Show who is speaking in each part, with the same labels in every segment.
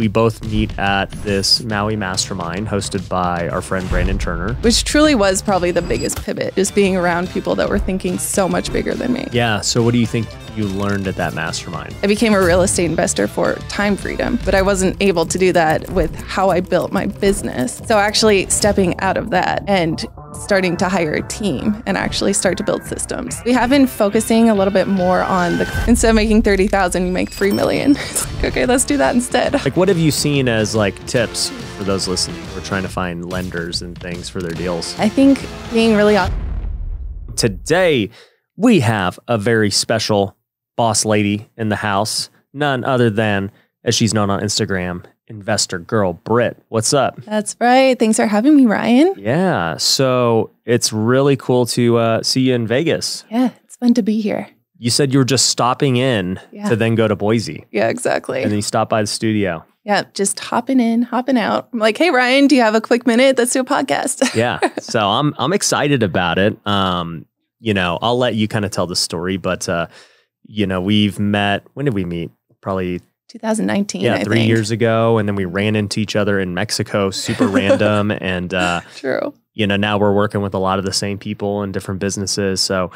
Speaker 1: we both meet at this Maui Mastermind hosted by our friend Brandon Turner.
Speaker 2: Which truly was probably the biggest pivot, just being around people that were thinking so much bigger than me.
Speaker 1: Yeah. So, what do you think you learned at that mastermind?
Speaker 2: I became a real estate investor for time freedom, but I wasn't able to do that with how I built my business. So, actually stepping out of that and starting to hire a team and actually start to build systems. We have been focusing a little bit more on the instead of making 30,000, you make 3 million. It's like, okay, let's do that instead.
Speaker 1: Like, what have you seen as like tips for those listening who are trying to find lenders and things for their deals?
Speaker 2: I think being really
Speaker 1: Today, we have a very special boss lady in the house, none other than, as she's known on Instagram, investor girl Britt. What's up?
Speaker 2: That's right. Thanks for having me, Ryan.
Speaker 1: Yeah. So it's really cool to uh, see you in Vegas.
Speaker 2: Yeah, it's fun to be here.
Speaker 1: You said you were just stopping in
Speaker 2: Yeah.
Speaker 1: to then go to Boise.
Speaker 2: Yeah, exactly.
Speaker 1: And then you stopped by the studio.
Speaker 2: yeah, just hopping in, hopping out. I'm like, hey, Ryan, do you have a quick minute? Let's do a podcast.
Speaker 1: Yeah. so I'm I'm excited about it. Um, you know, I'll let you kind of tell the story, but uh, you know, we've met when did we meet? Probably
Speaker 2: 2019.
Speaker 1: yeah,
Speaker 2: I
Speaker 1: three
Speaker 2: think.
Speaker 1: years ago. And then we ran into each other in Mexico, super random. And uh,
Speaker 2: True.
Speaker 1: you know, now we're working with a lot of the same people in different businesses. So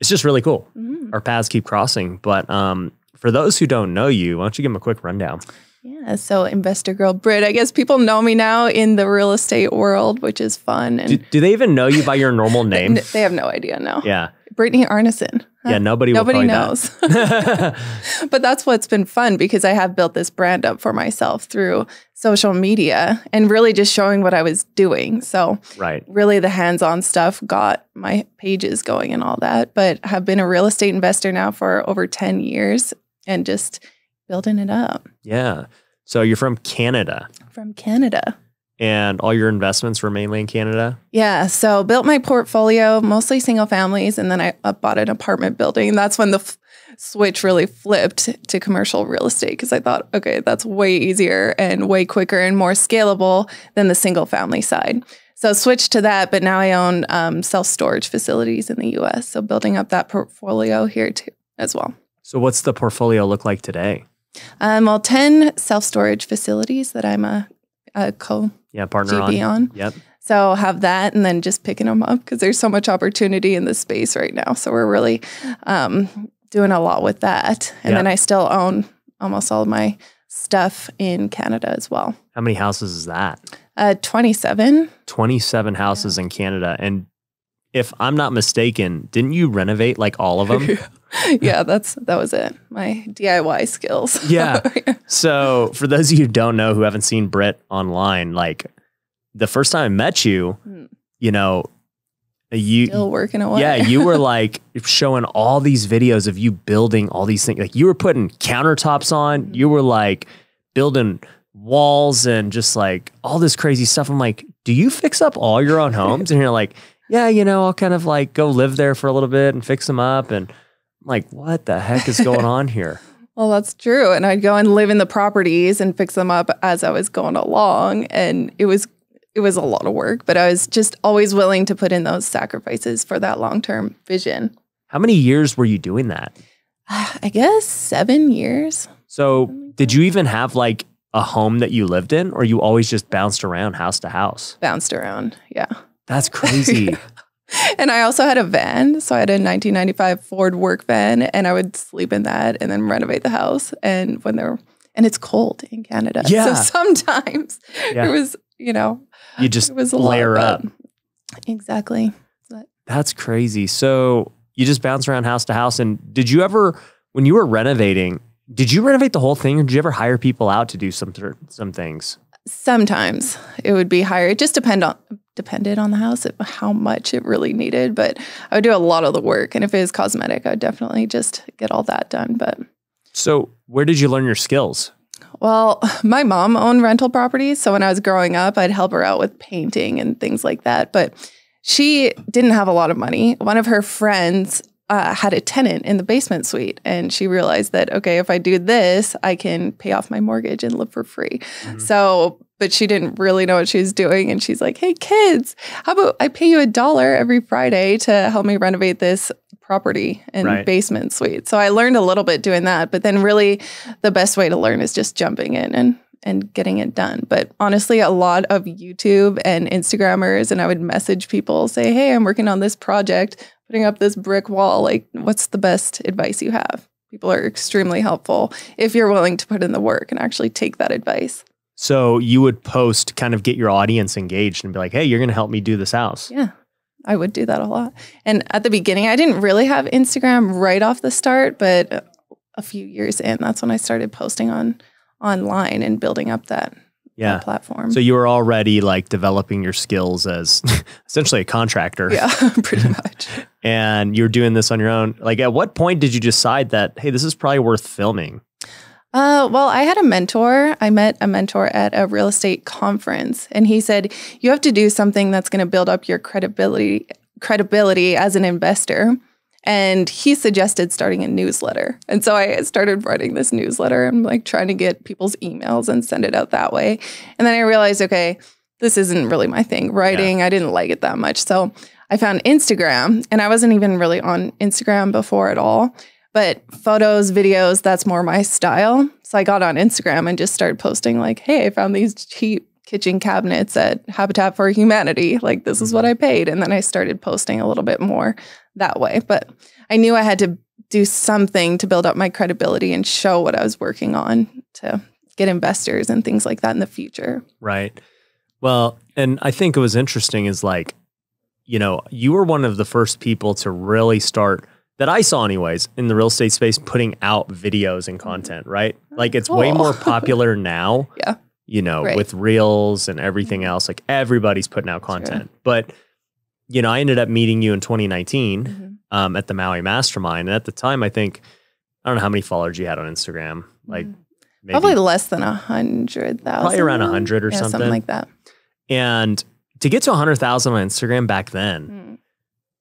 Speaker 1: it's just really cool.
Speaker 2: Mhm.
Speaker 1: Our paths keep crossing. But um, for those who don't know you, why don't you give them a quick rundown?
Speaker 2: Yeah. So, investor girl Britt, I guess people know me now in the real estate world, which is fun. And
Speaker 1: Do, do they even know you by your normal name?
Speaker 2: they have no idea now.
Speaker 1: Yeah.
Speaker 2: Brittany Arnason.
Speaker 1: Yeah, nobody
Speaker 2: Nobody knows. but that's what's been fun because I have built this brand up for myself through social media and really just showing what I was doing. So,
Speaker 1: right.
Speaker 2: really the hands-on stuff got my pages going and all that but have been a real estate investor now for over 10 years and just building it up
Speaker 1: Yeah. So you're from Canada
Speaker 2: from canada
Speaker 1: and all your investments were mainly in Canada?
Speaker 2: yeah so built my portfolio mostly single families and then i uh, bought an apartment building that's when the f- switch really flipped to commercial real estate because i thought okay that's way easier and way quicker and more scalable than the single family side so switched to that but now i own um, self-storage facilities in the us so building up that portfolio here too as well
Speaker 1: So what's the portfolio look like today?
Speaker 2: um, well 10 self-storage facilities that i'm a, a co
Speaker 1: Yeah, partner
Speaker 2: gp
Speaker 1: on.
Speaker 2: on
Speaker 1: Yep.
Speaker 2: so have that and then just picking them up because there's so much opportunity in this space right now. So we're really um, doing a lot with that. And
Speaker 1: Yeah.
Speaker 2: then I still own almost all of my stuff in Canada as well.
Speaker 1: How many houses is that?
Speaker 2: Uh, 27.
Speaker 1: 27 houses in Canada. And if I'm not mistaken, didn't you renovate like all of them?
Speaker 2: yeah, that's that was it. My DIY skills.
Speaker 1: Yeah. so for those of you who don't know who haven't seen Britt online, like the first time I met you,
Speaker 2: Hmm.
Speaker 1: you know, you
Speaker 2: Still working away.
Speaker 1: Yeah, you were like showing all these videos of you building all these things. Like you were putting countertops on, you were like building walls and just like all this crazy stuff. I'm like, do you fix up all your own homes? And you're like, yeah, you know, I'll kind of like go live there for a little bit and fix them up. And I'm like, what the heck is going on here?
Speaker 2: Well, that's true. And I'd go and live in the properties and fix them up as I was going along. And it was it was a lot of work, but I was just always willing to put in those sacrifices for that long term vision.
Speaker 1: How many years were you doing that?
Speaker 2: I guess seven years.
Speaker 1: So did you even have like a home that you lived in or you always just bounced around house to house?
Speaker 2: Bounced around. Yeah.
Speaker 1: That's crazy.
Speaker 2: And I also had a van. So I had a 1995 Ford work van and I would sleep in that and then renovate the house. And when there, and it's cold in Canada.
Speaker 1: Yeah.
Speaker 2: So sometimes
Speaker 1: Yeah.
Speaker 2: it was, you know,
Speaker 1: You just
Speaker 2: it was a
Speaker 1: layer
Speaker 2: lot,
Speaker 1: up.
Speaker 2: but- Exactly.
Speaker 1: That's crazy. So you just bounce around house to house. And did you ever, when you were renovating, did you renovate the whole thing or did you ever hire people out to do some some things?
Speaker 2: Sometimes it would be higher. It just depend on depended on the house, how much it really needed. But I would do a lot of the work, and if it was cosmetic, I'd definitely just get all that done. But
Speaker 1: So where did you learn your skills?
Speaker 2: well, my mom owned rental properties, so when I was growing up, I'd help her out with painting and things like that. But she didn't have a lot of money. One of her friends uh, had a tenant in the basement suite, and she realized that okay, if I do this, I can pay off my mortgage and live for free. So, but she didn't really know what she was doing, and she's like, "Hey, kids, how about I pay you a dollar every Friday to help me renovate this property and
Speaker 1: Right.
Speaker 2: basement suite?" So I learned a little bit doing that, but then really, the best way to learn is just jumping in and and getting it done. But honestly, a lot of YouTube and Instagrammers, and I would message people, say, Hey, I'm working on this project, putting up this brick wall. Like, what's the best advice you have? People are extremely helpful if you're willing to put in the work and actually take that advice.
Speaker 1: So you would post, kind of get your audience engaged and be like, hey, you're going to help me do this house.
Speaker 2: Yeah. I would do that a lot. And at the beginning, I didn't really have Instagram right off the start, but a few years in, that's when I started posting on online and building up that,
Speaker 1: Yeah.
Speaker 2: platform.
Speaker 1: So you were already like developing your skills as essentially a contractor.
Speaker 2: yeah, pretty much.
Speaker 1: And you're doing this on your own. Like at what point did you decide that, hey, this is probably worth filming?
Speaker 2: Uh, well, I had a mentor. I met a mentor at a real estate conference, and he said you have to do something that's going to build up your credibility credibility as an investor. And he suggested starting a newsletter. And so I started writing this newsletter. I'm like trying to get people's emails and send it out that way. And then I realized, okay, this isn't really my thing. Writing, I didn't like it that much. So I found Instagram, and I wasn't even really on Instagram before at all. But photos, videos, that's more my style. So I got on Instagram and just started posting, like, hey, I found these cheap kitchen cabinets at Habitat for Humanity. Like, this is what mm-hmm. I paid. And then I started posting a little bit more that way. But I knew I had to do something to build up my credibility and show what I was working on to get investors and things like that in the future.
Speaker 1: Right. Well, and I think it was interesting is like, you know, you were one of the first people to really start that I saw anyways in the real estate space putting out videos and mm-hmm. content, right? Oh, like it's way more popular now.
Speaker 2: Yeah.
Speaker 1: You know,
Speaker 2: Right.
Speaker 1: with reels and everything else, like everybody's putting out content. But you know, I ended up meeting you in 2019
Speaker 2: Mhm.
Speaker 1: um, at the Maui Mastermind, and at the time, I think I don't know how many followers you had on Instagram, like
Speaker 2: Mhm.
Speaker 1: maybe
Speaker 2: Probably less than a hundred thousand.
Speaker 1: Probably around 100 or
Speaker 2: Yeah,
Speaker 1: something.
Speaker 2: Something like that.
Speaker 1: And to get to 100,000 on Instagram back then,
Speaker 2: Mm.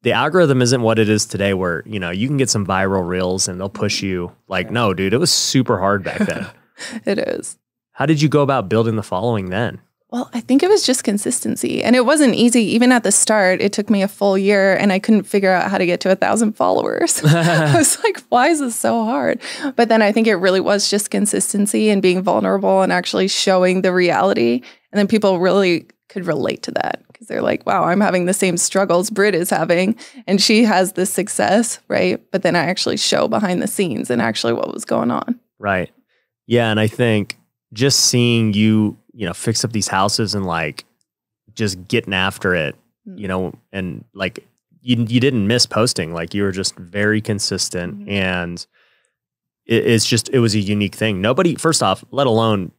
Speaker 1: the algorithm isn't what it is today where, you know, you can get some viral reels and they'll push you. Like, no, dude, it was super hard back then.
Speaker 2: It is.
Speaker 1: How did you go about building the following then?
Speaker 2: Well, I think it was just consistency. And it wasn't easy. Even at the start, it took me a full year and I couldn't figure out how to get to a thousand followers. I was like, why is this so hard? But then I think it really was just consistency and being vulnerable and actually showing the reality. And then people really could relate to that because they're like, wow, I'm having the same struggles Britt is having. And she has this success, right? But then I actually show behind the scenes and actually what was going on.
Speaker 1: Right. Yeah. And I think just seeing you, you know, fix up these houses and like just getting after it, you know, and like you, you didn't miss posting. Like you were just very consistent
Speaker 2: Mhm.
Speaker 1: and it, it's just, it was a unique thing. Nobody, first off, let alone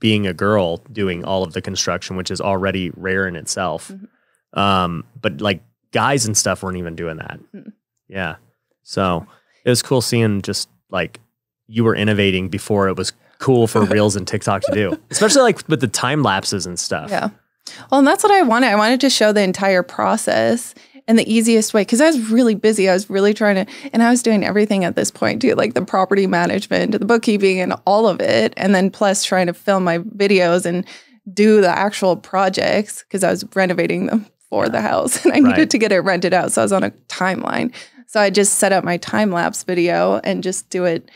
Speaker 1: being a girl doing all of the construction, which is already rare in itself.
Speaker 2: Mhm.
Speaker 1: Um, but like guys and stuff weren't even doing that.
Speaker 2: Mm.
Speaker 1: Yeah. So it was cool seeing just like you were innovating before it was cool for reels and TikTok to do, especially like with the time lapses and stuff.
Speaker 2: Yeah. Well, and that's what I wanted. I wanted to show the entire process and the easiest way because I was really busy. I was really trying to, and I was doing everything at this point too, like the property management, the bookkeeping, and all of it. And then plus trying to film my videos and do the actual projects because I was renovating them for the house and I
Speaker 1: Right.
Speaker 2: needed to get it rented out. So I was on a timeline. So I just set up my time lapse video and just do it.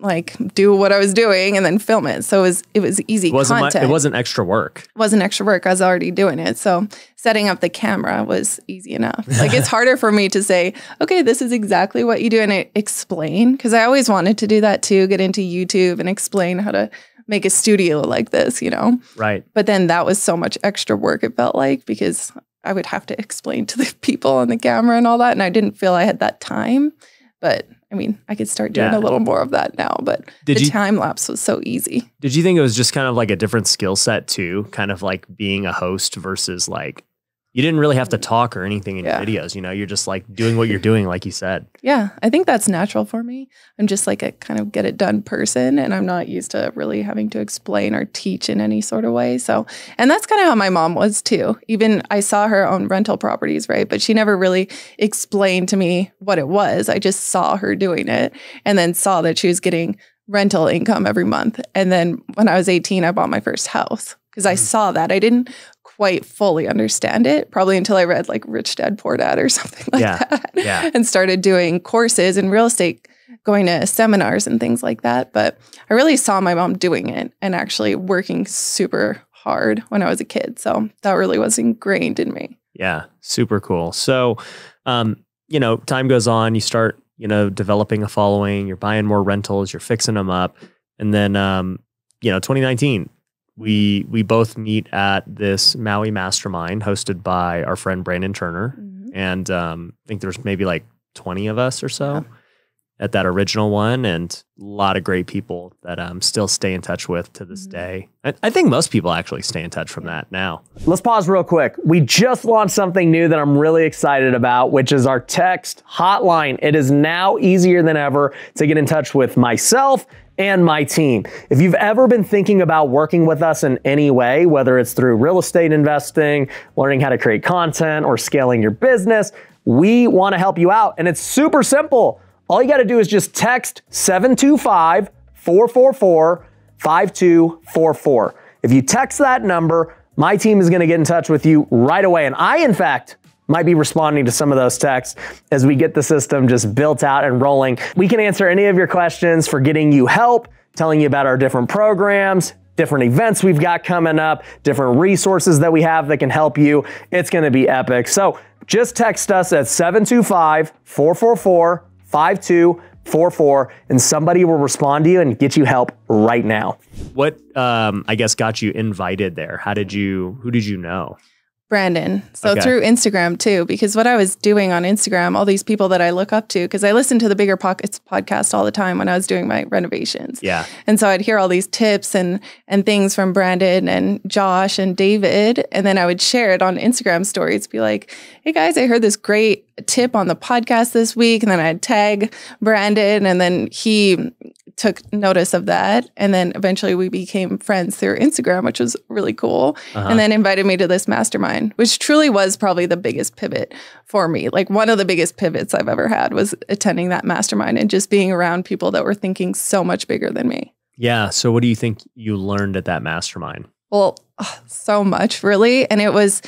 Speaker 2: Like do what I was doing and then film it. So it was it was easy
Speaker 1: It wasn't,
Speaker 2: content
Speaker 1: mu- it wasn't extra work.
Speaker 2: It wasn't extra work. I was already doing it. So setting up the camera was easy enough. Like it's harder for me to say, okay, this is exactly what you do and I explain because I always wanted to do that too, get into YouTube and explain how to make a studio like this, you know.
Speaker 1: Right.
Speaker 2: But then that was so much extra work it felt like because I would have to explain to the people on the camera and all that and I didn't feel I had that time. But I mean, I could start doing
Speaker 1: Yeah.
Speaker 2: a little more of that now, but
Speaker 1: Did
Speaker 2: the
Speaker 1: you
Speaker 2: time lapse was so easy.
Speaker 1: did you think it was just kind of like a different skill set too? Kind of like being a host versus like you didn't really have to talk or anything in
Speaker 2: Yeah.
Speaker 1: your videos, you know, you're just like doing what you're doing, like you said.
Speaker 2: Yeah, I think that's natural for me. I'm just like a kind of get it done person, and I'm not used to really having to explain or teach in any sort of way. So, and that's kind of how my mom was too. Even I saw her own rental properties, right? But she never really explained to me what it was. I just saw her doing it and then saw that she was getting rental income every month. And then when I was 18, I bought my first house because I
Speaker 1: Mm.
Speaker 2: saw that. I didn't quite fully understand it probably until I read like Rich Dad Poor Dad or something like
Speaker 1: Yeah,
Speaker 2: that
Speaker 1: yeah.
Speaker 2: and started doing courses and real estate going to seminars and things like that. But I really saw my mom doing it and actually working super hard when I was a kid. So that really was ingrained in me.
Speaker 1: Yeah, super cool. So, um, you know, time goes on, you start, you know, developing a following, you're buying more rentals, you're fixing them up. And then, um, you know, 2019, we we both meet at this Maui mastermind hosted by our friend Brandon Turner.
Speaker 2: Mhm.
Speaker 1: And um, I think there's maybe like 20 of us or so
Speaker 2: Yeah.
Speaker 1: at that original one, and a lot of great people that um, still stay in touch with to this
Speaker 2: Mhm.
Speaker 1: day. I, I think most people actually stay in touch from that now.
Speaker 3: Let's pause real quick. We just launched something new that I'm really excited about, which is our text hotline. It is now easier than ever to get in touch with myself and my team. If you've ever been thinking about working with us in any way, whether it's through real estate investing, learning how to create content, or scaling your business, we want to help you out. And it's super simple. All you got to do is just text 725 444 5244. If you text that number, my team is going to get in touch with you right away. And I, in fact, might be responding to some of those texts as we get the system just built out and rolling. We can answer any of your questions for getting you help, telling you about our different programs, different events we've got coming up, different resources that we have that can help you. It's going to be epic. So just text us at 725 444 5244 and somebody will respond to you and get you help right now.
Speaker 1: What um, I guess got you invited there? How did you? Who did you know?
Speaker 2: Brandon. So
Speaker 1: Okay.
Speaker 2: through Instagram too, because what I was doing on Instagram, all these people that I look up to, because I listen to the Bigger Pockets podcast all the time when I was doing my renovations.
Speaker 1: Yeah,
Speaker 2: And so I'd hear all these tips and and things from Brandon and Josh and David, and then I would share it on Instagram stories. Be like, "Hey guys, I heard this great tip on the podcast this week," and then I'd tag Brandon, and then he took notice of that, and then eventually we became friends through Instagram, which was really cool.
Speaker 1: Uh-huh.
Speaker 2: And then invited me to this mastermind, which truly was probably the biggest pivot for me. Like one of the biggest pivots I've ever had was attending that mastermind and just being around people that were thinking so much bigger than me.
Speaker 1: yeah. So, what do you think you learned at that mastermind?
Speaker 2: Well, so much really. And it was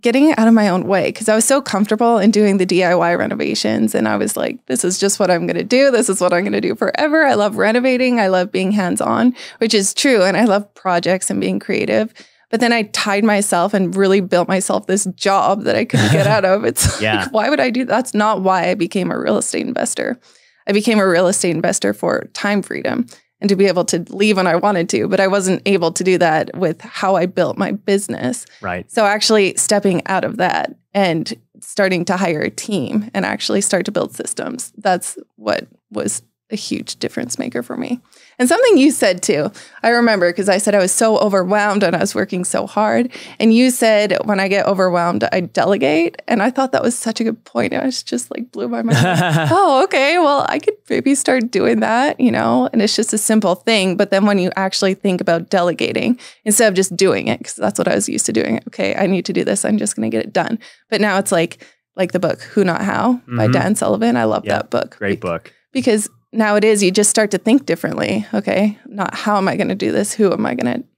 Speaker 2: getting out of my own way because I was so comfortable in doing the DIY renovations. And I was like, this is just what I'm going to do. This is what I'm going to do forever. I love renovating. I love being hands on, which is true. And I love projects and being creative. But then I tied myself and really built myself this job that I couldn't get out of. It's
Speaker 1: Yeah.
Speaker 2: like, why would I do That's not why I became a real estate investor. I became a real estate investor for time freedom and to be able to leave when I wanted to, but I wasn't able to do that with how I built my business.
Speaker 1: Right.
Speaker 2: So actually stepping out of that and starting to hire a team and actually start to build systems. That's what was a huge difference maker for me. And something you said too, I remember because I said I was so overwhelmed and I was working so hard. And you said when I get overwhelmed, I delegate. And I thought that was such a good point. It was just like blew my mind. oh, okay. Well, I could maybe start doing that, you know, and it's just a simple thing. But then when you actually think about delegating instead of just doing it, because that's what I was used to doing. Okay, I need to do this. I'm just going to get it done. But now it's like, like the book Who Not How by
Speaker 1: Mhm.
Speaker 2: Dan Sullivan. I love
Speaker 1: Yeah,
Speaker 2: that book.
Speaker 1: Great book.
Speaker 2: Because now it is, you just start to think differently. Okay, not how am I going to do this? Who am I going to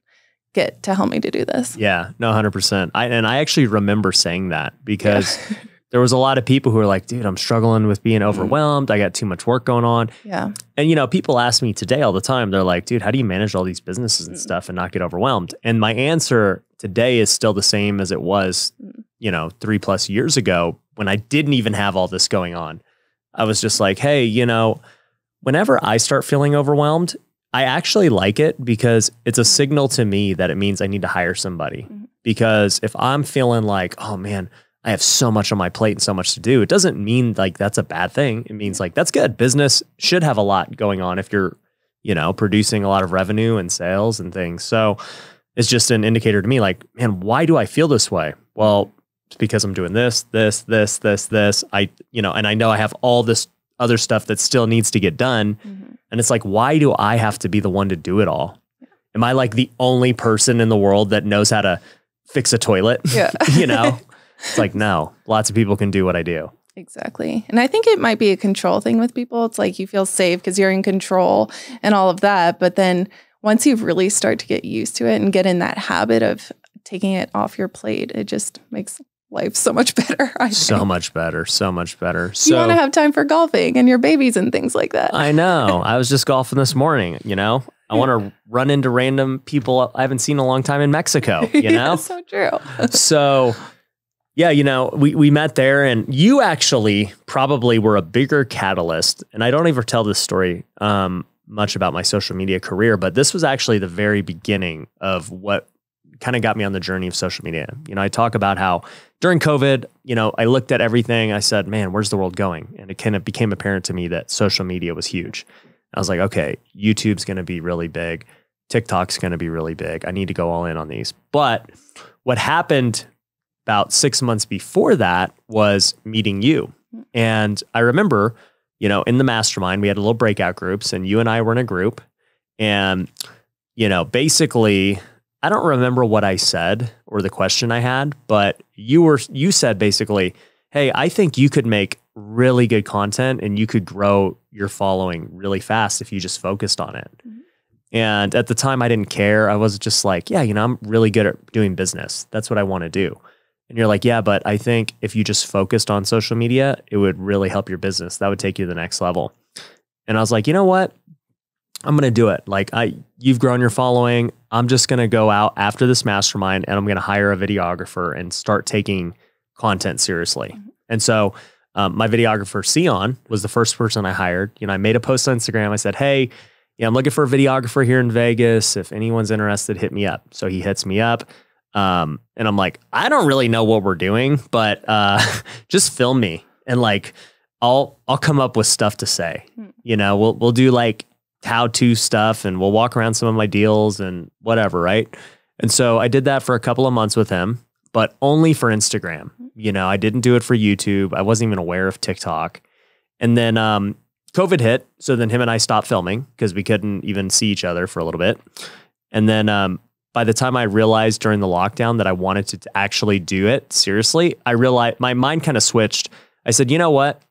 Speaker 2: get to help me to do this?
Speaker 1: Yeah, no, hundred percent. I and I actually remember saying that because there was a lot of people who were like, "Dude, I'm struggling with being overwhelmed. I got too much work going on."
Speaker 2: Yeah.
Speaker 1: And you know, people ask me today all the time. They're like, "Dude, how do you manage all these businesses and
Speaker 2: Mm.
Speaker 1: stuff and not get overwhelmed?" And my answer today is still the same as it was,
Speaker 2: Mm.
Speaker 1: you know, three plus years ago when I didn't even have all this going on. I was just like, "Hey, you know, whenever I start feeling overwhelmed." I actually like it because it's a signal to me that it means I need to hire somebody.
Speaker 2: Mhm.
Speaker 1: Because if I'm feeling like, oh man, I have so much on my plate and so much to do, it doesn't mean like that's a bad thing. It means like that's good. Business should have a lot going on if you're, you know, producing a lot of revenue and sales and things. So it's just an indicator to me like, man, why do I feel this way? Well, it's because I'm doing this, this, this, this, this. I, you know, and I know I have all this other stuff that still needs to get done.
Speaker 2: Mhm.
Speaker 1: And it's like, why do I have to be the one to do it all? Am I like the only person in the world that knows how to fix a toilet?
Speaker 2: Yeah.
Speaker 1: you know? It's like, no, lots of people can do what I do.
Speaker 2: Exactly. And I think it might be a control thing with people. It's like you feel safe because you're in control and all of that. But then once you really start to get used to it and get in that habit of taking it off your plate, it just makes life so much better. I
Speaker 1: So
Speaker 2: think.
Speaker 1: much better. So much better.
Speaker 2: you want to have time for golfing and your babies and things like that.
Speaker 1: I know. I was just golfing this morning, you know? I want to run into random people I haven't seen in a long time in Mexico, you
Speaker 2: Yeah,
Speaker 1: know?
Speaker 2: so true.
Speaker 1: so yeah, you know, we, we met there and you actually probably were a bigger catalyst. And I don't ever tell this story um, much about my social media career, but this was actually the very beginning of what kind of got me on the journey of social media. You know, I talk about how during COVID, you know, I looked at everything. I said, man, where's the world going? And it kind of became apparent to me that social media was huge. I was like, okay, YouTube's going to be really big. TikTok's going to be really big. I need to go all in on these. But what happened about six months before that was meeting you. And I remember, you know, in the mastermind, we had a little breakout groups, and you and I were in a group. And, you know, basically, I don't remember what I said or the question I had, but you were, you said basically, hey, I think you could make really good content and you could grow your following really fast if you just focused on it.
Speaker 2: Mhm.
Speaker 1: And at the time, I didn't care. I was just like, yeah, you know, I'm really good at doing business. That's what I want to do. And you're like, yeah, but I think if you just focused on social media, it would really help your business. That would take you to the next level. And I was like, you know what? I'm going to do it. Like I you've grown your following. I'm just going to go out after this mastermind and I'm going to hire a videographer and start taking content seriously. And so um, my videographer Sion was the first person I hired. You know, I made a post on Instagram. I said, "Hey, yeah, I'm looking for a videographer here in Vegas. If anyone's interested, hit me up." So he hits me up. Um, and I'm like, I don't really know what we're doing, but uh, just film me and like I'll I'll come up with stuff to say.
Speaker 2: Hmm.
Speaker 1: You know, we'll we'll do like how to stuff and we'll walk around some of my deals and whatever, right? And so I did that for a couple of months with him, but only for Instagram. You know, I didn't do it for YouTube. I wasn't even aware of TikTok. And then um, COVID hit. So then him and I stopped filming because we couldn't even see each other for a little bit. And then um, by the time I realized during the lockdown that I wanted to actually do it seriously, I realized my mind kind of switched. I said, you know what?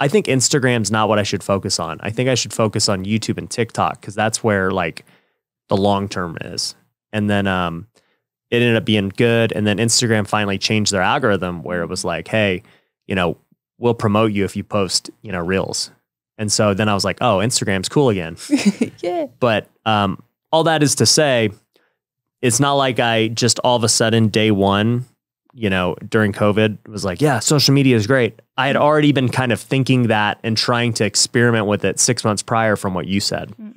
Speaker 1: I think Instagram's not what I should focus on. I think I should focus on YouTube and TikTok because that's where like the long term is. And then um, it ended up being good. And then Instagram finally changed their algorithm where it was like, hey, you know, we'll promote you if you post, you know, reels. And so then I was like, oh, Instagram's cool again.
Speaker 2: yeah.
Speaker 1: But um, all that is to say, it's not like I just all of a sudden day one, you know, during COVID was like, yeah, social media is great. I had already been kind of thinking that and trying to experiment with it six months prior from what you said. Hmm.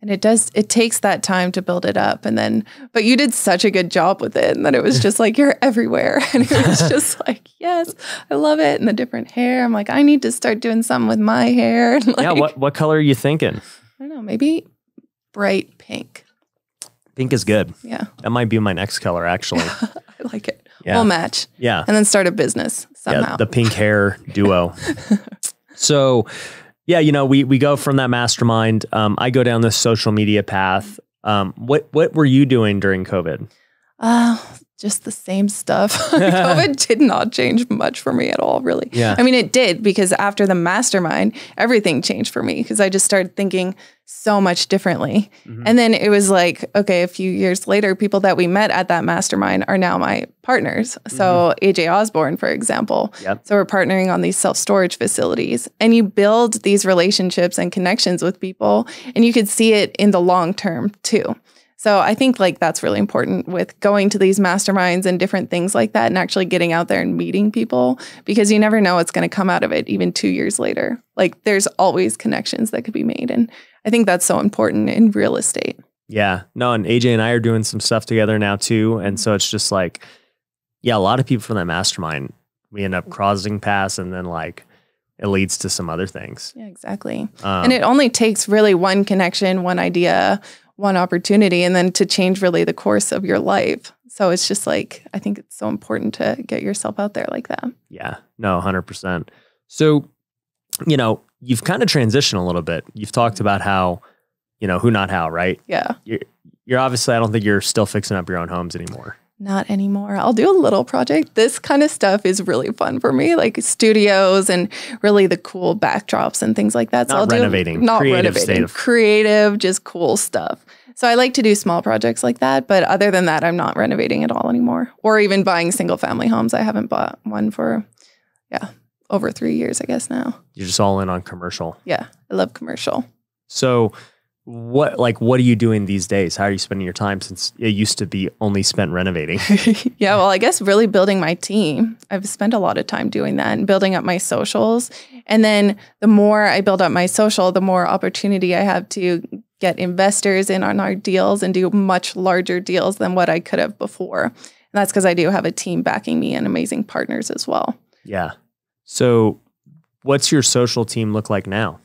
Speaker 2: And it does, it takes that time to build it up. And then, but you did such a good job with it. And then it was just like, you're everywhere. And it was just like, yes, I love it. And the different hair. I'm like, I need to start doing something with my hair. Like,
Speaker 1: yeah. What what color are you thinking?
Speaker 2: I don't know, maybe bright pink.
Speaker 1: Pink is good.
Speaker 2: Yeah.
Speaker 1: That might be my next color, actually.
Speaker 2: I like it.
Speaker 1: Yeah.
Speaker 2: We'll match
Speaker 1: Yeah.
Speaker 2: and then start a business somehow.
Speaker 1: Yeah, the pink hair duo. so, yeah, you know, we we go from that mastermind. Um, I go down this social media path. Um, what what were you doing during COVID?
Speaker 2: Uh, just the same stuff. COVID did not change much for me at all, really.
Speaker 1: Yeah.
Speaker 2: I mean, it did because after the mastermind, everything changed for me because I just started thinking so much differently.
Speaker 1: Mhm.
Speaker 2: And then it was like, okay, a few years later, people that we met at that mastermind are now my partners. So AJ Osborne, for example.
Speaker 1: Yep.
Speaker 2: So we're partnering on these self storage facilities, and you build these relationships and connections with people, and you could see it in the long term too. So I think like that's really important with going to these masterminds and different things like that and actually getting out there and meeting people because you never know what's going to come out of it even 2 years later. Like there's always connections that could be made and I think that's so important in real estate.
Speaker 1: Yeah, no, and AJ and I are doing some stuff together now too, and so it's just like, yeah, a lot of people from that mastermind, we end up crossing paths, and then like it leads to some other things.
Speaker 2: Yeah, exactly.
Speaker 1: Um,
Speaker 2: and it only takes really one connection, one idea, one opportunity and then to change really the course of your life. So it's just like I think it's so important to get yourself out there like that.
Speaker 1: Yeah, no, 100%. So, you know, you've kind of transitioned a little bit. You've talked mm-hmm. about how, you know, who not how, right?
Speaker 2: Yeah.
Speaker 1: You're obviously, I don't think you're still fixing up your own homes anymore.
Speaker 2: Not anymore. I'll do a little project. This kind of stuff is really fun for me, like studios and really the cool backdrops and things like that.
Speaker 1: Not
Speaker 2: I'll
Speaker 1: renovating,
Speaker 2: do not
Speaker 1: creative
Speaker 2: renovating,
Speaker 1: state of-
Speaker 2: creative, just cool stuff. So I like to do small projects like that, but other than that, I'm not renovating at all anymore, or even buying single family homes. I haven't bought one for, yeah, over three years, I guess now.
Speaker 1: You're just all in on commercial.
Speaker 2: Yeah, I love commercial.
Speaker 1: So what like what are you doing these days? How are you spending your time since it used to be only spent renovating?
Speaker 2: yeah, well, I guess really building my team. I've spent a lot of time doing that and building up my socials. And then the more I build up my social, the more opportunity I have to get investors in on our deals and do much larger deals than what I could have before. And that's because I do have a team backing me and amazing partners as well.
Speaker 1: yeah. So what's your social team look like now?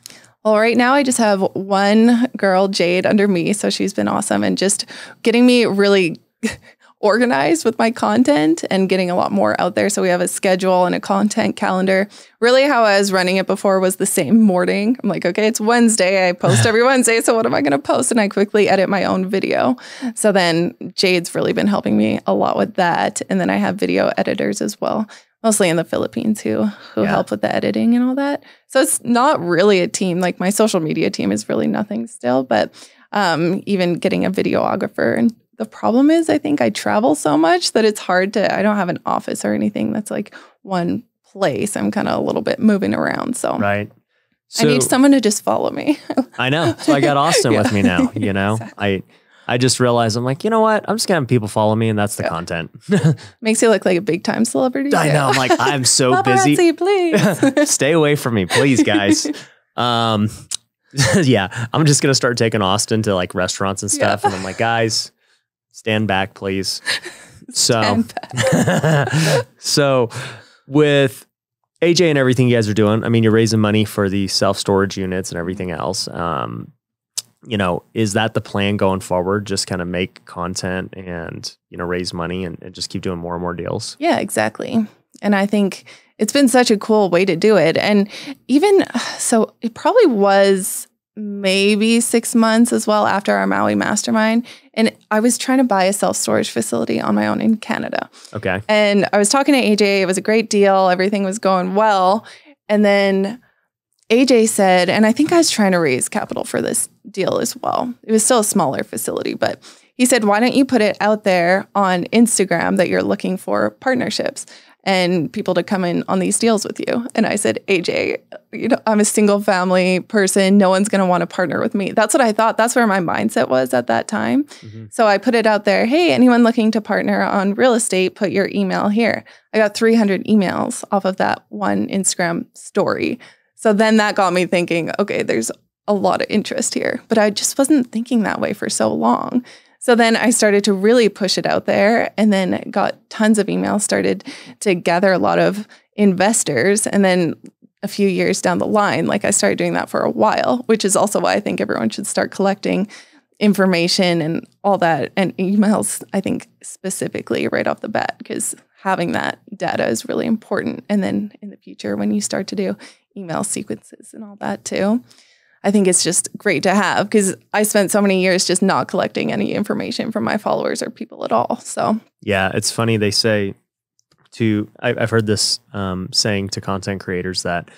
Speaker 2: Well, right now I just have one girl, Jade, under me. So she's been awesome and just getting me really organized with my content and getting a lot more out there. So we have a schedule and a content calendar. Really, how I was running it before was the same morning. I'm like, okay, it's Wednesday. I post every Wednesday. So what am I going to post? And I quickly edit my own video. So then Jade's really been helping me a lot with that. And then I have video editors as well. Mostly in the Philippines who who
Speaker 1: Yeah.
Speaker 2: help with the editing and all that. So it's not really a team. Like my social media team is really nothing still, but um, even getting a videographer. And the problem is, I think I travel so much that it's hard to, I don't have an office or anything that's like one place. I'm kind of a little bit moving around. So
Speaker 1: Right.
Speaker 2: I need someone to just follow me.
Speaker 1: I know. So I got Austin with me now, you know.
Speaker 2: Exactly.
Speaker 1: I I just realized I'm like, you know what? I'm just gonna have people follow me and that's the
Speaker 2: Yeah.
Speaker 1: content.
Speaker 2: Makes you look like a big time celebrity.
Speaker 1: I know. I'm like, I'm so busy.
Speaker 2: Please.
Speaker 1: Stay away from me, please, guys. Um yeah, I'm just gonna start taking Austin to like restaurants and stuff. And I'm like, guys, stand back, please. So
Speaker 2: Stand
Speaker 1: so with AJ and everything you guys are doing, I mean, you're raising money for the self storage units and everything else. Um, you know, is that the plan going forward? Just kind of make content and you know raise money and, and just keep doing more and more deals.
Speaker 2: Yeah, exactly. And I think it's been such a cool way to do it. And even so, it probably was maybe six months as well after our Maui mastermind. And I was trying to buy a self storage facility on my own in Canada.
Speaker 1: Okay.
Speaker 2: And I was talking to AJ. It was a great deal. Everything was going well. And then AJ said, and I think I was trying to raise capital for this deal as well. It was still a smaller facility, but he said, why don't you put it out there on Instagram that you're looking for partnerships and people to come in on these deals with you? And I said, AJ, you know, I'm a single family person. No one's going to want to partner with me. That's what I thought. That's where my mindset was at that time.
Speaker 1: Mhm.
Speaker 2: So I put it out there. Hey, anyone looking to partner on real estate, put your email here. I got 300 emails off of that one Instagram story. So then that got me thinking, okay, there's a lot of interest here, but I just wasn't thinking that way for so long. So then I started to really push it out there and then got tons of emails, started to gather a lot of investors. And then a few years down the line, like I started doing that for a while, which is also why I think everyone should start collecting information and all that and emails, I think specifically right off the bat, because having that data is really important. And then in the future, when you start to do email sequences and all that too, I think it's just great to have because I spent so many years just not collecting any information from my followers or people at all. So
Speaker 1: Yeah, it's funny. They say to I, I've heard this um, saying to content creators that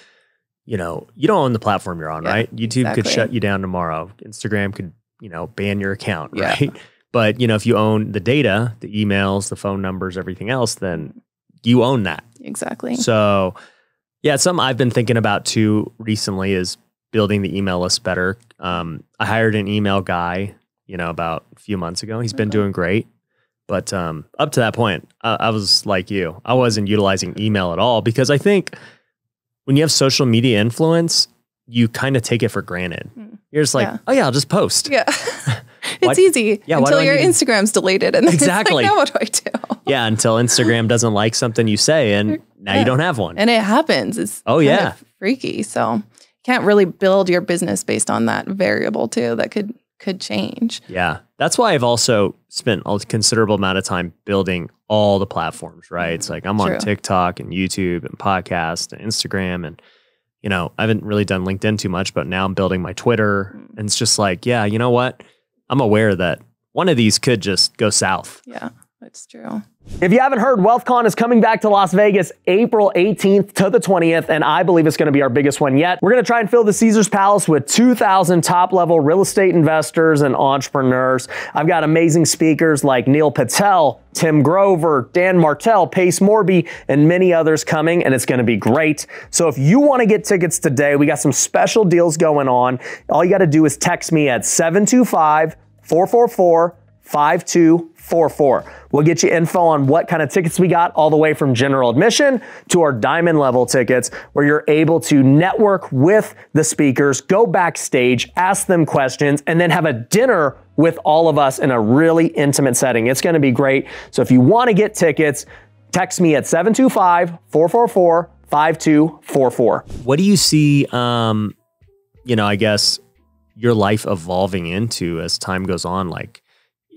Speaker 1: you know you don't own the platform you're on,
Speaker 2: Yeah,
Speaker 1: right? YouTube could shut you down tomorrow. Instagram could you know ban your account,
Speaker 2: Yeah.
Speaker 1: right? But you know if you own the data, the emails, the phone numbers, everything else, then you own that.
Speaker 2: exactly.
Speaker 1: So yeah, something I've been thinking about too recently is building the email list better. Um, I hired an email guy, you know, about a few months ago. He's been doing great. But um, up to that point, I, I was like you. I wasn't utilizing email at all because I think when you have social media influence, you kind of take it for granted.
Speaker 2: Mm.
Speaker 1: You're just like,
Speaker 2: Yeah.
Speaker 1: oh yeah, I'll just post.
Speaker 2: yeah. It's easy
Speaker 1: Yeah,
Speaker 2: until your
Speaker 1: to-
Speaker 2: Instagram's deleted and then
Speaker 1: Exactly.
Speaker 2: like, now what do I do?
Speaker 1: Yeah, until Instagram doesn't like something you say, and now
Speaker 2: Yeah.
Speaker 1: you don't have one.
Speaker 2: And it happens. It's
Speaker 1: Oh, yeah.
Speaker 2: freaky. So can't really build your business based on that variable too. That could could change.
Speaker 1: Yeah. That's why I've also spent a considerable amount of time building all the platforms, right? It's like I'm on TikTok and YouTube and podcast and Instagram and you know, I haven't really done LinkedIn too much, but now I'm building my Twitter
Speaker 2: Mm.
Speaker 1: and it's just like, yeah, you know what? I'm aware that one of these could just go south.
Speaker 2: Yeah. It's true.
Speaker 3: If you haven't heard, WealthCon is coming back to Las Vegas April 18th to the 20th, and I believe it's going to be our biggest one yet. We're going to try and fill the Caesars Palace with 2,000 top level real estate investors and entrepreneurs. I've got amazing speakers like Neil Patel, Tim Grover, Dan Martell, Pace Morby, and many others coming, and it's going to be great. So if you want to get tickets today, we got some special deals going on. All you got to do is text me at 725 444 5244. We'll get you info on what kind of tickets we got, all the way from general admission to our diamond level tickets, where you're able to network with the speakers, go backstage, ask them questions, and then have a dinner with all of us in a really intimate setting. It's going to be great. So if you want to get tickets, text me at 725 444 5244.
Speaker 1: What do you see, um, you know, I guess your life evolving into as time goes on? Like,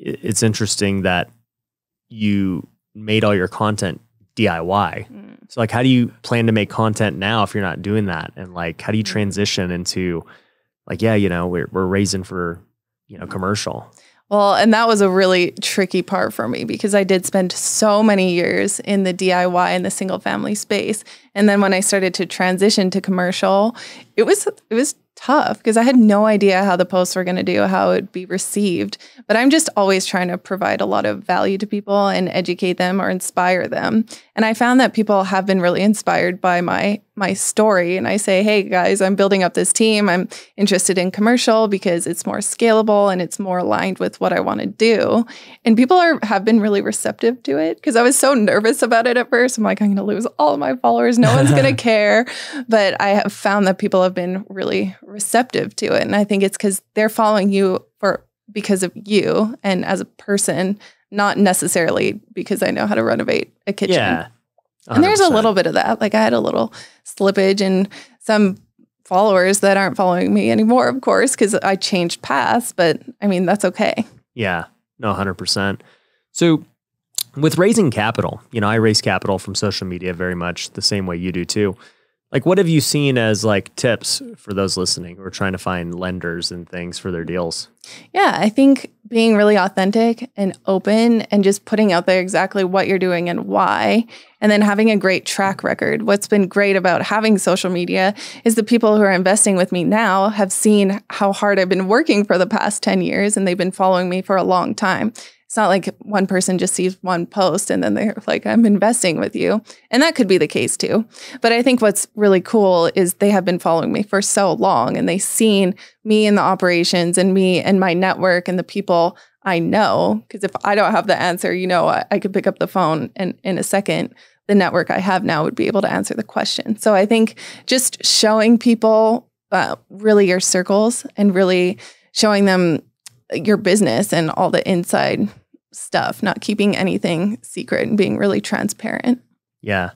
Speaker 1: it's interesting that you made all your content DIY.
Speaker 2: Mm.
Speaker 1: So, like, how do you plan to make content now if you're not doing that? And like, how do you
Speaker 2: Mm.
Speaker 1: transition into, like, yeah, you know, we're we're raising for, you know, commercial.
Speaker 2: Well, and that was a really tricky part for me because I did spend so many years in the DIY and the single family space. And then when I started to transition to commercial, it was it was tough because I had no idea how the posts were going to do, how it would be received. But I'm just always trying to provide a lot of value to people and educate them or inspire them. And I found that people have been really inspired by my my story and I say, "Hey guys, I'm building up this team. I'm interested in commercial because it's more scalable and it's more aligned with what I want to do." And people are have been really receptive to it because I was so nervous about it at first. I'm like, I'm going to lose all of my followers. No one's going to care. But I have found that people have been really receptive to it, and I think it's because they're following you for because of you and as a person, not necessarily because I know how to renovate a kitchen.
Speaker 1: Yeah.
Speaker 2: And there's a little bit of that. Like I had a little slippage and some followers that aren't following me anymore, of course, because I changed paths. But I mean, that's okay.
Speaker 1: Yeah, no, hundred percent. So, with raising capital, you know, I raise capital from social media very much the same way you do too. Like, what have you seen as like tips for those listening are trying to find lenders and things for their deals?
Speaker 2: Yeah, I think being really authentic and open and just putting out there exactly what you're doing and why, and then having a great track record. What's been great about having social media is the people who are investing with me now have seen how hard I've been working for the past 10 years and they've been following me for a long time. It's not like one person just sees one post and then they're like, I'm investing with you. And that could be the case too. But I think what's really cool is they have been following me for so long and they've seen me in the operations and me and my network and the people I know. Because if I don't have the answer, you know, I, I could pick up the phone and in a second, the network I have now would be able to answer the question. So I think just showing people uh, really your circles and really showing them your business and all the inside stuff, not keeping anything secret and being really transparent.
Speaker 1: Yeah.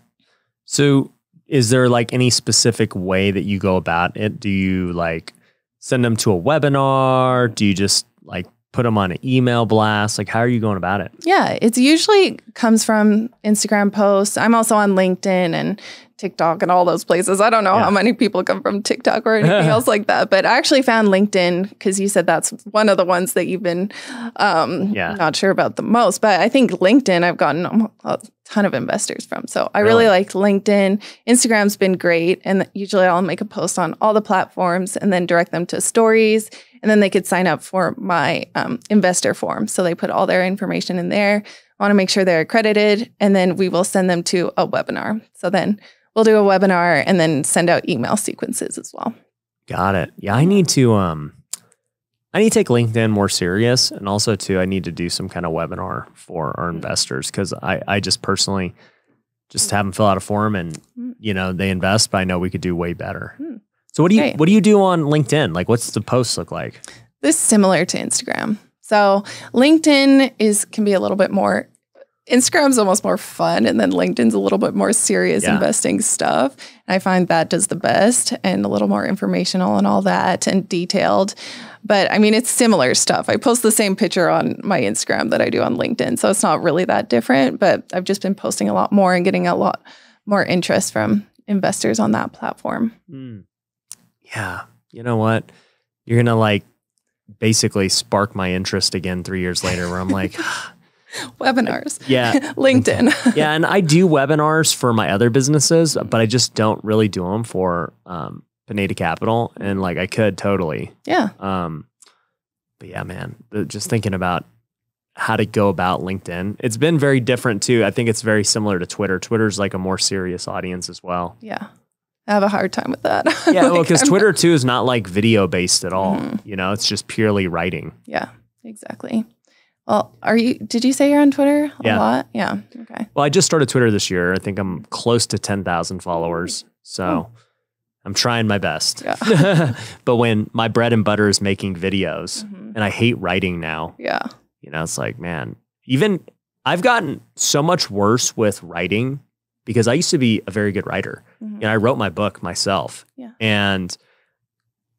Speaker 1: So, is there like any specific way that you go about it? Do you like send them to a webinar? Do you just like put them on an email blast? Like, how are you going about it?
Speaker 2: Yeah, it's usually comes from Instagram posts. I'm also on LinkedIn and TikTok and all those places. I don't know
Speaker 1: Yeah.
Speaker 2: how many people come from TikTok or anything else like that, but I actually found LinkedIn because you said that's one of the ones that you've been um,
Speaker 1: Yeah.
Speaker 2: not sure about the most. But I think LinkedIn, I've gotten a ton of investors from. So I really,
Speaker 1: Really?
Speaker 2: like LinkedIn. Instagram's been great. And usually I'll make a post on all the platforms and then direct them to stories. And then they could sign up for my um, investor form. So they put all their information in there. I want to make sure they're accredited. And then we will send them to a webinar. So then we'll do a webinar and then send out email sequences as well.
Speaker 1: Got it. Yeah, I need to um I need to take LinkedIn more serious and also too I need to do some kind of webinar for our investors cuz I I just personally just have them fill out a form and
Speaker 2: Mm.
Speaker 1: you know, they invest, but I know we could do way better.
Speaker 2: Mm.
Speaker 1: So what do you
Speaker 2: Great.
Speaker 1: what do you do on LinkedIn? Like what's the posts look like?
Speaker 2: This is similar to Instagram. So LinkedIn is can be a little bit more Instagram's almost more fun and then LinkedIn's a little bit more serious
Speaker 1: Yeah.
Speaker 2: investing stuff. And I find that does the best and a little more informational and all that and detailed. But I mean it's similar stuff. I post the same picture on my Instagram that I do on LinkedIn. So it's not really that different, but I've just been posting a lot more and getting a lot more interest from investors on that platform.
Speaker 1: Hmm. Yeah. You know what? You're going to like basically spark my interest again 3 years later where I'm like
Speaker 2: Webinars.
Speaker 1: Yeah.
Speaker 2: LinkedIn.
Speaker 1: yeah, and I do webinars for my other businesses, but I just don't really do them for um, Pineda Capital, and like I could totally.
Speaker 2: yeah.
Speaker 1: Um, but yeah, man, just thinking about how to go about LinkedIn, it's been very different too. I think it's very similar to Twitter. Twitter's like a more serious audience as well.
Speaker 2: Yeah. I have a hard time with that.
Speaker 1: Yeah, well, because Twitter too is not like video based at all.
Speaker 2: Mhm.
Speaker 1: You know, it's just purely writing.
Speaker 2: Yeah, exactly. Well, are you did you say you're on Twitter a
Speaker 1: Yeah.
Speaker 2: lot? Yeah. Okay.
Speaker 1: Well, I just started Twitter this year. I think I'm close to 10,000 followers. So I'm trying my best.
Speaker 2: Yeah.
Speaker 1: but when my bread and butter is making videos
Speaker 2: Mhm.
Speaker 1: and I hate writing now,
Speaker 2: Yeah.
Speaker 1: you know, it's like, man, even I've gotten so much worse with writing because I used to be a very good writer.
Speaker 2: Mhm.
Speaker 1: You know, I wrote my book myself.
Speaker 2: Yeah.
Speaker 1: And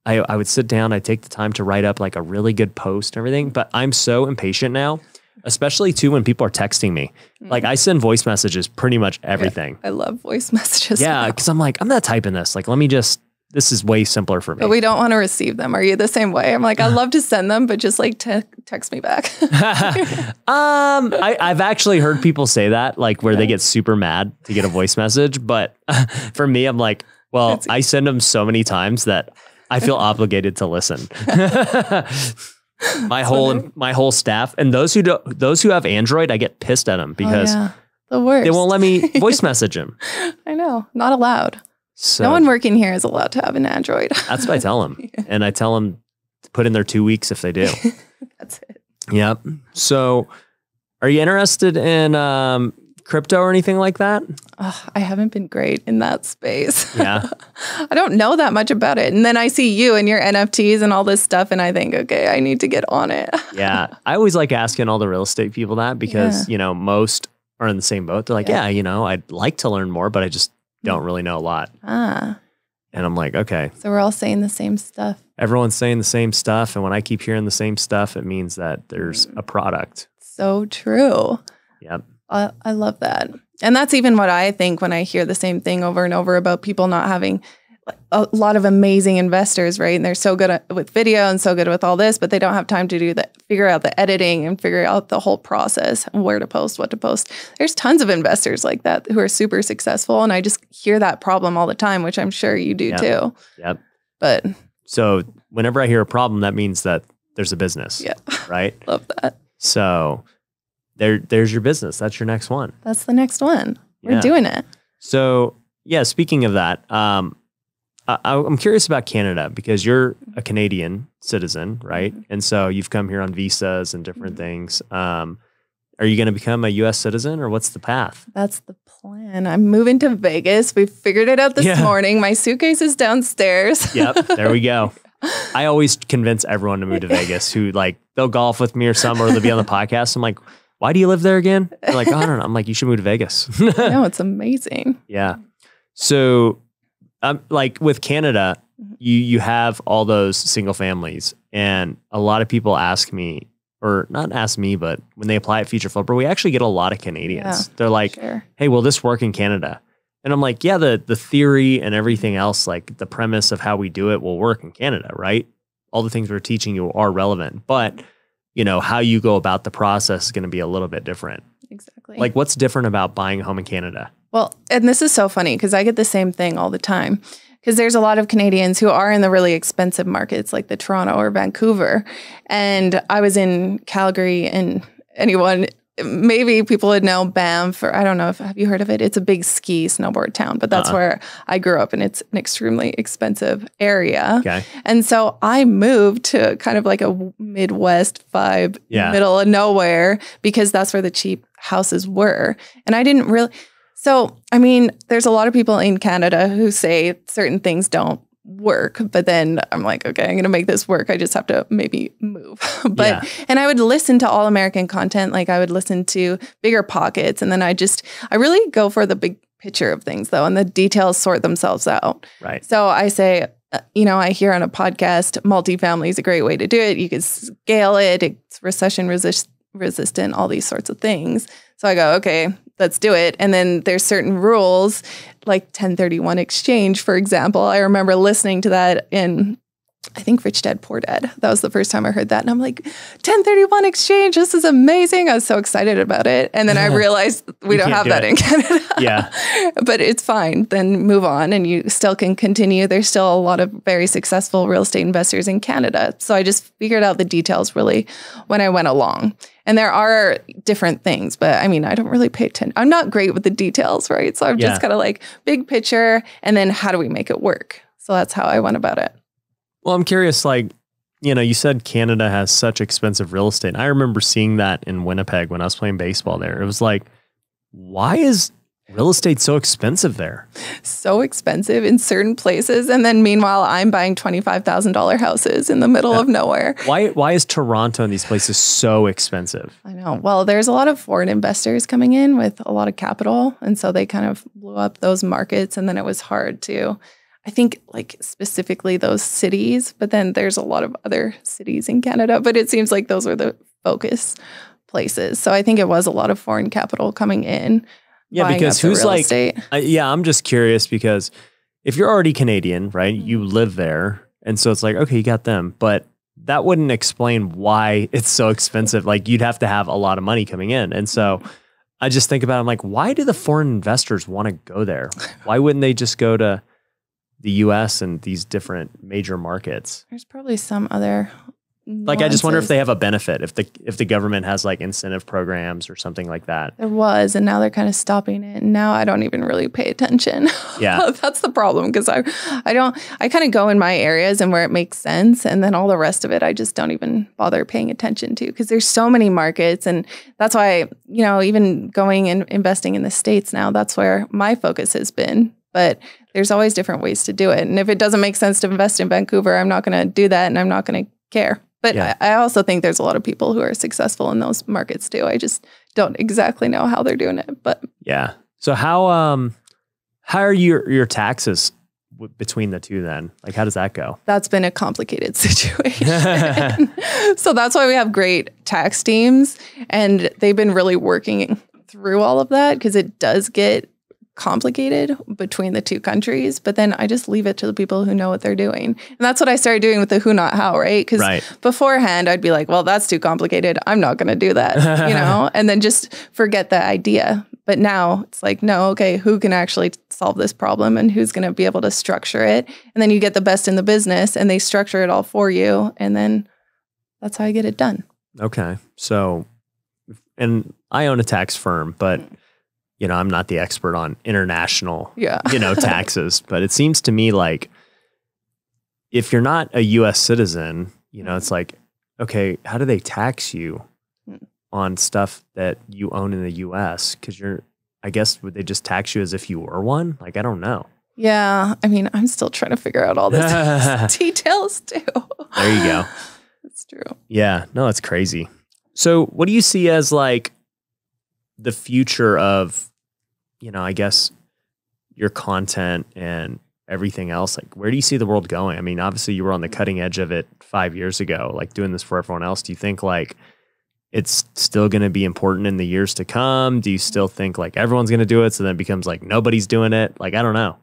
Speaker 1: I, I would sit down, I'd take the time to write up like a really good post and everything. But I'm so impatient now, especially too when people are texting me. Like I send voice messages pretty much everything.
Speaker 2: I love voice messages.
Speaker 1: Yeah, because I'm like, I'm not typing this. Like, let me just. This is way simpler for me.
Speaker 2: But we don't want to receive them. Are you the same way? I'm like, I love to send them, but just like te- text me back.
Speaker 1: um, I, I've actually heard people say that, like where they get super mad to get a voice message. But for me, I'm like, well, I send them so many times that I feel obligated to listen. my whole my whole staff and those who do, those who have Android, I get pissed at them because
Speaker 2: oh, yeah. the worst.
Speaker 1: they won't let me voice message them.
Speaker 2: I know. Not allowed.
Speaker 1: So
Speaker 2: no one working here is allowed to have an Android.
Speaker 1: that's what I tell them, and I tell them to put in their two weeks if they do.
Speaker 2: That's it.
Speaker 1: Yep. So, are you interested in um, crypto or anything like that?
Speaker 2: I haven't been great in that space.
Speaker 1: Yeah.
Speaker 2: I don't know that much about it. And then I see you and your NFTs and all this stuff, and I think, okay, I need to get on it.
Speaker 1: Yeah. I always like asking all the real estate people that because, you know, most are in the same boat. They're like,
Speaker 2: Yeah.
Speaker 1: yeah, you know, I'd like to learn more, but I just don't really know a lot.
Speaker 2: ah,
Speaker 1: And I'm like, okay,
Speaker 2: so we're all saying the same stuff.
Speaker 1: everyone's saying the same stuff. And when I keep hearing the same stuff, it means that there's a product.
Speaker 2: So true.
Speaker 1: Yep.
Speaker 2: I, I love that. And that's even what I think when I hear the same thing over and over about people not having a lot of amazing investors, right? And they're so good at, with video and so good with all this, but they don't have time to do the figure out the editing and figure out the whole process and where to post, what to post. There's tons of investors like that who are super successful, and I just hear that problem all the time, which I'm sure you do
Speaker 1: Yeah.
Speaker 2: too.
Speaker 1: Yep.
Speaker 2: But
Speaker 1: So whenever I hear a problem, that means that there's a business.
Speaker 2: yeah,
Speaker 1: Right.
Speaker 2: love that.
Speaker 1: So there, there's your business. That's your next one.
Speaker 2: That's the next one. We're
Speaker 1: Yeah.
Speaker 2: doing it.
Speaker 1: So yeah, speaking of that, um, I, I'm curious about Canada because you're a Canadian citizen, right?
Speaker 2: Mhm.
Speaker 1: And so you've come here on visas and different
Speaker 2: Mhm.
Speaker 1: things. Um, are you going to become a U.S. citizen, or what's the path?
Speaker 2: That's the plan. I'm moving to Vegas. We figured it out this
Speaker 1: Yeah.
Speaker 2: morning. My suitcase is downstairs.
Speaker 1: Yep, there we go. I always convince everyone to move to Vegas who like they'll golf with me or something, or they'll be on the podcast. I'm like, why do you live there again? They're like, oh, I don't know. I'm like, you should move to Vegas.
Speaker 2: no, it's amazing.
Speaker 1: Yeah. So, um, like with Canada,
Speaker 2: Mhm.
Speaker 1: you you have all those single families, and a lot of people ask me, or not ask me, but when they apply at Future Flipper, we actually get a lot of Canadians. They're like,
Speaker 2: sure.
Speaker 1: "Hey, will this work in Canada?" And I'm like, "Yeah, the the theory and everything else, like the premise of how we do it, will work in Canada, right? All the things we're teaching you are relevant, but." You know, how you go about the process is going to be a little bit different.
Speaker 2: Exactly.
Speaker 1: Like, what's different about buying a home in Canada?
Speaker 2: well, and this is so funny because I get the same thing all the time. Because there's a lot of Canadians who are in the really expensive markets like the Toronto or Vancouver. And I was in Calgary and anyone maybe people would know Banff or I don't know if have you heard of it? It's a big ski snowboard town, but that's
Speaker 1: Uh-uh.
Speaker 2: where I grew up and it's an extremely expensive area.
Speaker 1: Okay.
Speaker 2: And so I moved to kind of like a Midwest vibe,
Speaker 1: Yeah.
Speaker 2: middle of nowhere, because that's where the cheap houses were. And I didn't really. So, I mean, there's a lot of people in Canada who say certain things don't work, but then I'm like, okay, I'm going to make this work. I just have to maybe move. but,
Speaker 1: Yeah.
Speaker 2: and I would listen to all American content. Like I would listen to Bigger Pockets. And then I just, I really go for the big picture of things though, and the details sort themselves out.
Speaker 1: Right.
Speaker 2: So I say, uh, you know, I hear on a podcast, multifamily is a great way to do it. You can scale it, it's recession resist- resistant, all these sorts of things. So I go, okay, let's do it. And then there's certain rules, like 1031 exchange, for example. I remember listening to that in I think Rich Dad Poor Dad. That was the first time I heard that. And I'm like, 1031 exchange, this is amazing. I was so excited about it. And then I realized we don't have
Speaker 1: do
Speaker 2: that
Speaker 1: it.
Speaker 2: in Canada.
Speaker 1: Yeah.
Speaker 2: but it's fine. Then move on and you still can continue. There's still a lot of very successful real estate investors in Canada. So I just figured out the details really when I went along. And there are different things, but I mean, I don't really pay attention. I'm not great with the details, right? So I'm
Speaker 1: Yeah.
Speaker 2: just kind of like big picture and then how do we make it work? So that's how I went about it.
Speaker 1: Well, I'm curious, like, you know, you said Canada has such expensive real estate. I remember seeing that in Winnipeg when I was playing baseball there. It was like, why is real estate so expensive there?
Speaker 2: So expensive in certain places. And then meanwhile, I'm buying $25,000 houses in the middle
Speaker 1: Yeah.
Speaker 2: of nowhere.
Speaker 1: Why why is Toronto and these places so expensive?
Speaker 2: I know. Well, there's a lot of foreign investors coming in with a lot of capital. And so they kind of blew up those markets. And then it was hard to, I think, like specifically those cities. But then there's a lot of other cities in Canada. But it seems like those were the focus places. So I think it was a lot of foreign capital coming in.
Speaker 1: Yeah,
Speaker 2: buying
Speaker 1: because who's like. I, yeah, I'm just curious because if you're already Canadian, right? You mm-hmm. live there. And so it's like, okay, you got them. But that wouldn't explain why it's so expensive. Like you'd have to have a lot of money coming in. And so mm-hmm. I just think about it, I'm like, why do the foreign investors want to go there? Why wouldn't they just go to the US and these different major markets?
Speaker 2: There's probably some other.
Speaker 1: Like I just wonder if they have a benefit, if the if the government has like incentive programs or something like that.
Speaker 2: There was, and now they're kind of stopping it. And now I don't even really pay attention.
Speaker 1: Yeah.
Speaker 2: that's the problem because I, I don't, I kind of go in my areas and where it makes sense, and then all the rest of it I just don't even bother paying attention to because there's so many markets, and that's why you know even going and investing in the states now, that's where my focus has been. But there's always different ways to do it, and if it doesn't make sense to invest in Vancouver, I'm not going to do that, and I'm not going to care. But
Speaker 1: Yeah.
Speaker 2: I, I also think there's a lot of people who are successful in those markets too. I just don't exactly know how they're doing it, but
Speaker 1: Yeah. So how um how are your your taxes w- between the two then? Like how does that go?
Speaker 2: that's been a complicated situation. so that's why we have great tax teams and they've been really working through all of that because it does get complicated between the two countries but then i just leave it to the people who know what they're doing. And that's what i started doing with the who not how right? Because
Speaker 1: Right.
Speaker 2: beforehand i'd be like well that's too complicated. I'm not going to do that you know? And then just forget the idea. But now it's like no okay who can actually solve this problem and who's going to be able to structure it? And then you get the best in the business and they structure it all for you and then that's how I get it done.
Speaker 1: Okay. So and I own a tax firm, but mm. You know, I'm not the expert on international,
Speaker 2: yeah
Speaker 1: you know, taxes, but it seems to me like if you're not a US citizen, you know, it's like okay, how do they tax you
Speaker 2: Mm.
Speaker 1: on stuff that you own in the US cuz you're I guess would they just tax you as if you were one? Like I don't know.
Speaker 2: yeah i mean i'm still trying to figure out all this details too
Speaker 1: There you go.
Speaker 2: it's true
Speaker 1: Yeah, no, it's crazy. So, what do you see as like the future of, you know, I guess your content and everything else? Like, where do you see the world going? I mean, obviously, you were on the cutting edge of it five years ago, like doing this for everyone else. Do you think like it's still going to be important in the years to come? Do you still think like everyone's going to do it? So then it becomes like nobody's doing it? Like, I don't know.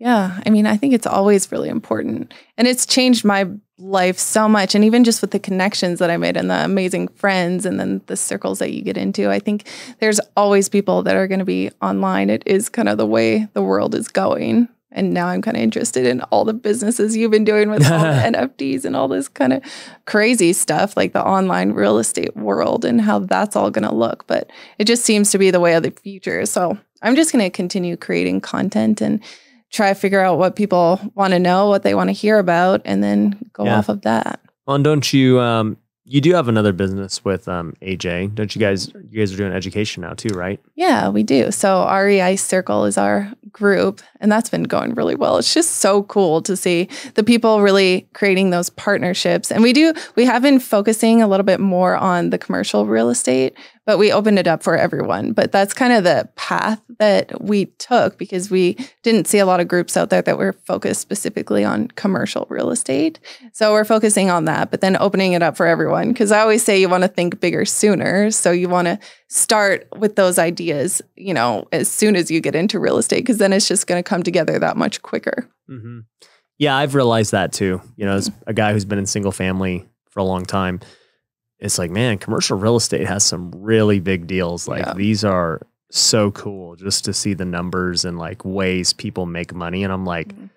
Speaker 2: Yeah, I mean, I think it's always really important. And it's changed my life so much. And even just with the connections that I made and the amazing friends and then the circles that you get into, I think there's always people that are going to be online. It is kind of the way the world is going. And now I'm kind of interested in all the businesses you've been doing with all the NFTs and all this kind of crazy stuff, like the online real estate world and how that's all going to look. But it just seems to be the way of the future. So I'm just going to continue creating content and try to figure out what people want to know, what they want to hear about, and then go
Speaker 1: Yeah.
Speaker 2: off of that.
Speaker 1: Well, and don't you, um, you do have another business with um, AJ. Don't you guys, you guys are doing education now too, right?
Speaker 2: Yeah, we do. So REI Circle is our group, and that's been going really well. It's just so cool to see the people really creating those partnerships. And we do, we have been focusing a little bit more on the commercial real estate, but we opened it up for everyone. But that's kind of the path that we took because we didn't see a lot of groups out there that were focused specifically on commercial real estate. So we're focusing on that, but then opening it up for everyone. Because I always say you want to think bigger sooner. So you want to start with those ideas, you know, as soon as you get into real estate, because then it's just going to come together that much quicker.
Speaker 1: Mm-hmm. Yeah, I've realized that too. You know, as a guy who's been in single family for a long time, it's like, man, commercial real estate has some really big deals. Like
Speaker 2: Yeah.
Speaker 1: these are so cool just to see the numbers and like ways people make money. And I'm like,
Speaker 2: Mhm.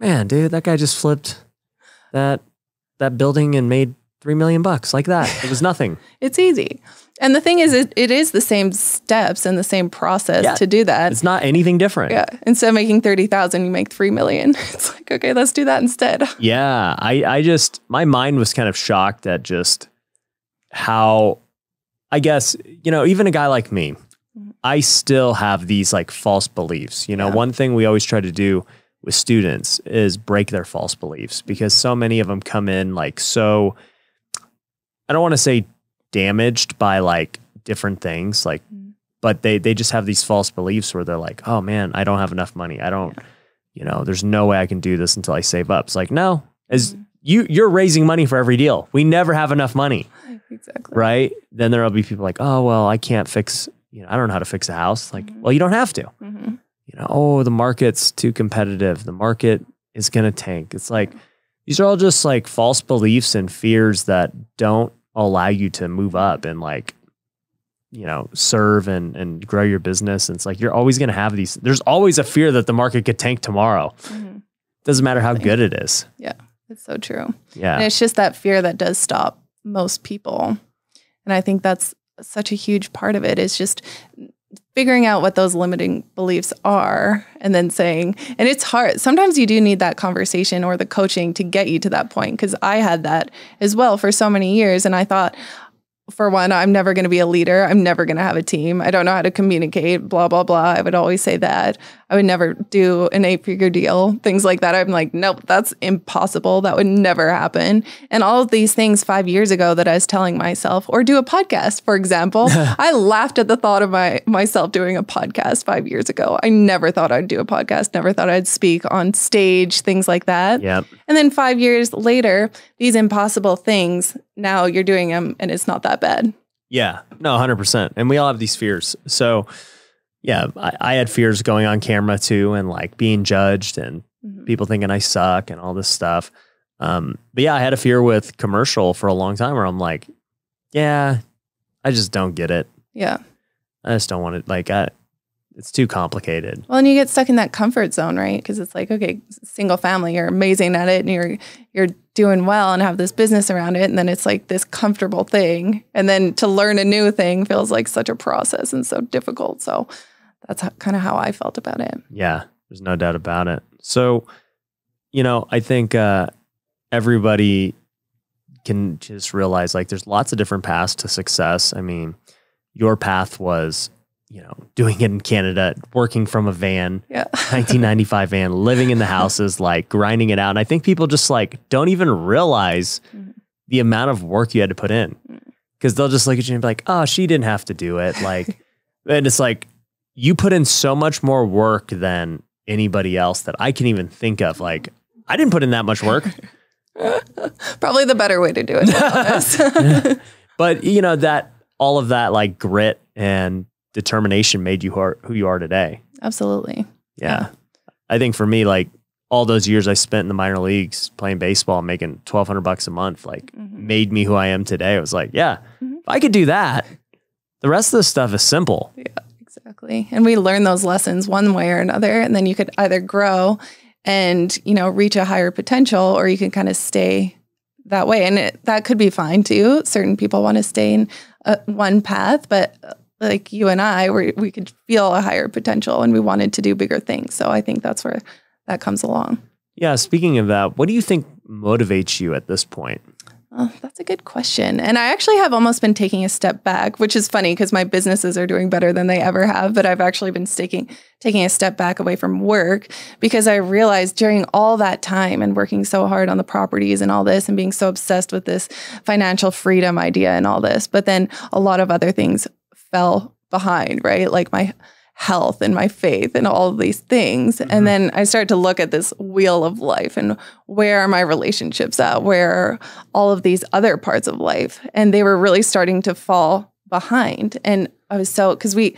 Speaker 1: man, dude, that guy just flipped that that building and made three million bucks like that. It was nothing.
Speaker 2: It's easy. And the thing is, it, it is the same steps and the same process
Speaker 1: Yeah.
Speaker 2: to do that.
Speaker 1: It's not anything different.
Speaker 2: yeah. Instead of making 30,000, you make 3 million. It's like, okay, let's do that instead.
Speaker 1: Yeah, I, I just my mind was kind of shocked at just how I guess, you know, even a guy like me, I still have these like false beliefs. You know,
Speaker 2: Yeah.
Speaker 1: one thing we always try to do with students is break their false beliefs because so many of them come in like so I don't want to say damaged by like different things like
Speaker 2: Mhm.
Speaker 1: but they they just have these false beliefs where they're like, "Oh man, I don't have enough money. I don't you know, there's no way I can do this until I save up." It's like, "No, as
Speaker 2: Mhm.
Speaker 1: You you're raising money for every deal. We never have enough money,
Speaker 2: Exactly.
Speaker 1: right? Then there'll be people like, "Oh, well, I can't fix, you know, I don't know how to fix a house." Like,
Speaker 2: Mhm.
Speaker 1: well, you don't have to.
Speaker 2: hmm
Speaker 1: You know, oh, the market's too competitive. The market is going to tank. It's like these are all just like false beliefs and fears that don't allow you to move up and like you know, serve and and grow your business. And it's like you're always going to have these there's always a fear that the market could tank tomorrow.
Speaker 2: hmm
Speaker 1: Doesn't matter how good it is.
Speaker 2: It's so true.
Speaker 1: Yeah.
Speaker 2: And it's just that fear that does stop most people. And I think that's such a huge part of it is just figuring out what those limiting beliefs are and then saying, and it's hard. Sometimes you do need that conversation or the coaching to get you to that point. Because I had that as well for so many years. And I thought, for one, I'm never going to be a leader. I'm never going to have a team. I don't know how to communicate, blah, blah, blah. I would always say that. I would never do an eight figure deal, things like that. I'm like, nope, that's impossible. That would never happen. And all of these things five years ago that I was telling myself, or do a podcast, for example. I laughed at the thought of my myself doing a podcast five years ago. I never thought I'd do a podcast, never thought I'd speak on stage, things like that.
Speaker 1: Yep.
Speaker 2: And then five years later, these impossible things, now you're doing them and it's not that bad.
Speaker 1: Yeah, no, hundred percent. And we all have these fears. So, yeah, I, I had fears going on camera too, and like being judged and
Speaker 2: Mhm.
Speaker 1: people thinking I suck and all this stuff. Um, but yeah, I had a fear with commercial for a long time where I'm like, yeah, I just don't get it.
Speaker 2: Yeah.
Speaker 1: I just don't want it. Like, I, it's too complicated.
Speaker 2: Well, and you get stuck in that comfort zone, right? Because it's like, okay, single family, you're amazing at it and you're you're doing well and have this business around it. And then it's like this comfortable thing. And then to learn a new thing feels like such a process and so difficult. So that's kind of how I felt about it.
Speaker 1: Yeah, there's no doubt about it. So, you know, I think uh, everybody can just realize like there's lots of different paths to success. I mean, your path was, you know, doing it in Canada, working from a van,
Speaker 2: Yeah.
Speaker 1: 1995 van, living in the houses, like grinding it out. And I think people just like don't even realize
Speaker 2: Mhm.
Speaker 1: the amount of work you had to put in
Speaker 2: Mm.
Speaker 1: because they'll just look at you and be like, oh, she didn't have to do it. Like, and it's like you put in so much more work than anybody else that I can even think of. Like, I didn't put in that much work.
Speaker 2: Probably the better way to do it. to
Speaker 1: but you know that all of that like grit and determination made you who, are, who you are today.
Speaker 2: Absolutely.
Speaker 1: Yeah. I think for me, like all those years I spent in the minor leagues playing baseball, making twelve hundred bucks a month, like
Speaker 2: Mhm.
Speaker 1: made me who I am today. I was like, yeah,
Speaker 2: Mhm.
Speaker 1: if I could do that, the rest of the stuff is simple.
Speaker 2: Yeah, exactly. And we learn those lessons one way or another. And then you could either grow and, you know, reach a higher potential or you can kind of stay that way. And it, that could be fine too. Certain people want to stay in uh, one path, but like you and I, we we could feel a higher potential and we wanted to do bigger things. So I think that's where that comes along.
Speaker 1: Yeah. Speaking of that, what do you think motivates you at this point?
Speaker 2: Oh, that's a good question. And I actually have almost been taking a step back, which is funny because my businesses are doing better than they ever have. But I've actually been taking taking a step back away from work because I realized during all that time and working so hard on the properties and all this and being so obsessed with this financial freedom idea and all this, but then a lot of other things fell behind, right? Like my health and my faith and all of these things.
Speaker 1: Mhm.
Speaker 2: And then I started to look at this wheel of life and where are my relationships at? Where are all of these other parts of life? And they were really starting to fall behind. And I was so, because we,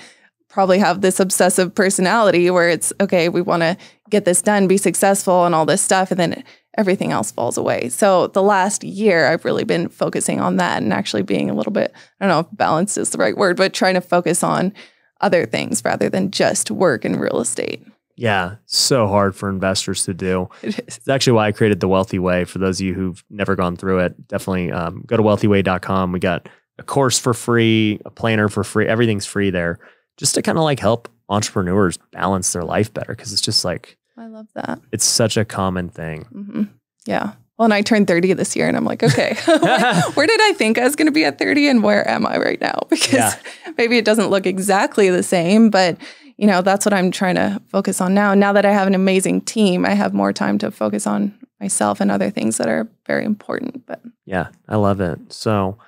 Speaker 2: probably have this obsessive personality where it's okay we want to get this done, be successful, and all this stuff. And then everything else falls away. So the last year, I've really been focusing on that and actually being a little bit, I don't know if balanced is the right word, but trying to focus on other things rather than just work and real estate.
Speaker 1: Yeah, so hard for investors to do.
Speaker 2: It is.
Speaker 1: It's actually why I created the Wealthy Way. For those of you who've never gone through it, definitely um, go to wealthyway.com. We got a course for free, a planner for free. Everything's free there just to kind of like help entrepreneurs balance their life better because it's just like,
Speaker 2: I love that.
Speaker 1: it's such a common thing.
Speaker 2: hmm Yeah. Well, and I turned 30 this year, and I'm like, okay, where did I think I was going to be at 30 and where am I right now? Because
Speaker 1: Yeah.
Speaker 2: maybe it doesn't look exactly the same, but you know, that's what I'm trying to focus on now. Now that I have an amazing team, I have more time to focus on myself and other things that are very important. But
Speaker 1: Yeah, I love it. So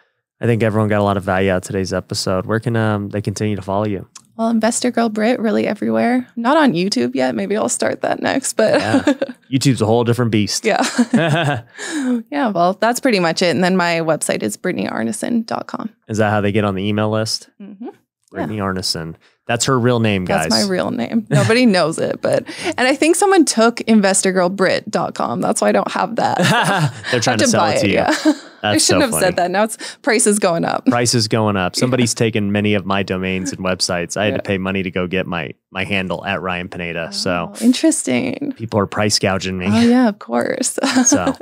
Speaker 1: I think everyone got a lot of value out of today's episode. Where can um, they continue to follow you?
Speaker 2: Well, Investor Girl Britt really everywhere. Not on YouTube yet. Maybe I'll start that next. But
Speaker 1: Yeah. YouTube's a whole different beast.
Speaker 2: yeah. yeah. Well, that's pretty much it. And then my website is BrittanyArnason.com.
Speaker 1: Is that how they get on the email list?
Speaker 2: Mm-hmm.
Speaker 1: Brittany Arnason. That's her real name, guys.
Speaker 2: That's my real name. Nobody knows it, but and I think someone took investorgirlbritt.com. That's why I don't have that.
Speaker 1: They're trying
Speaker 2: Have
Speaker 1: to sell it to you.
Speaker 2: Yeah. I shouldn't
Speaker 1: so
Speaker 2: have
Speaker 1: funny.
Speaker 2: said that. Now it's prices going up.
Speaker 1: Prices going up. Somebody's taken many of my domains and websites. I had
Speaker 2: Yeah.
Speaker 1: to pay money to go get my my handle at Ryan Pineda. So
Speaker 2: Oh, interesting.
Speaker 1: people are price gouging me.
Speaker 2: Oh yeah, of course.
Speaker 1: So